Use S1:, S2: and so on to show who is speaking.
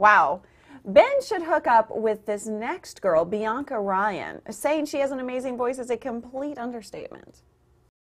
S1: Wow. Ben should hook up with this next girl, Bianca Ryan. Saying she has an amazing voice is a complete understatement.